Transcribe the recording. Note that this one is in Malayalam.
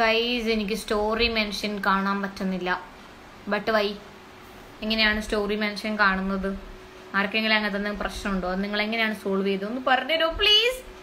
ഗൈസ് എനിക്ക് സ്റ്റോറി മെൻഷൻ കാണാൻ പറ്റുന്നില്ല. ബട്ട് വൈ എങ്ങനെയാണ് സ്റ്റോറി മെൻഷൻ കാണുന്നത്? ആർക്കെങ്കിലും അങ്ങനത്തെ എന്തെങ്കിലും പ്രശ്നമുണ്ടോ? അത് നിങ്ങൾ എങ്ങനെയാണ് സോൾവ് ചെയ്തത്? ഒന്ന് പറഞ്ഞുതരോ പ്ലീസ്